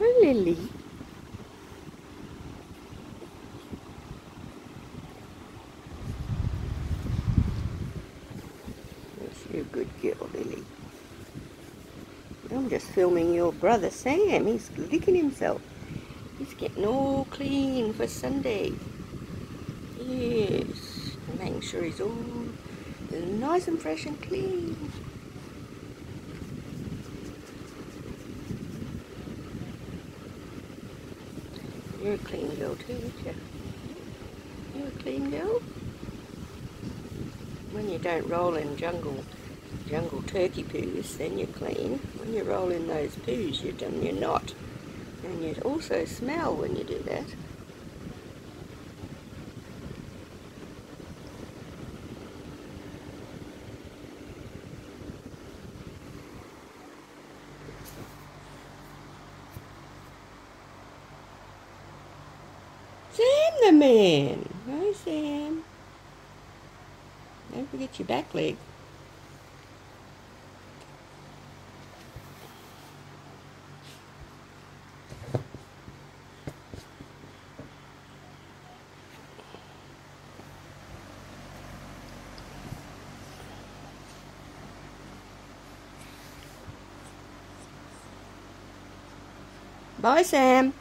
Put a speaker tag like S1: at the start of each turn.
S1: Lily. Yes, you're a good girl, Lily. I'm just filming your brother Sam. He's licking himself. He's getting all clean for Sunday. Yes. making sure he's all nice and fresh and clean. You're a clean girl too, aren't you? You're a clean girl. When you don't roll in jungle jungle turkey poos, then you're clean. When you roll in those poos, you're done, you're not. And you also smell when you do that. Sam the man. Hi Sam. Don't forget your back leg. Bye, Sam.